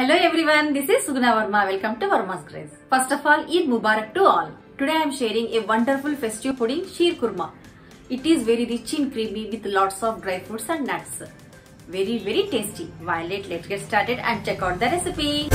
Hello everyone, this is Suguna Varma. Welcome to Varma's Grace. First of all, Eid Mubarak to all. Today I am sharing a wonderful festive pudding, Sheer Kurma. It is very rich and creamy with lots of dry fruits and nuts. Very very tasty. Violet, let's get started and check out the recipe.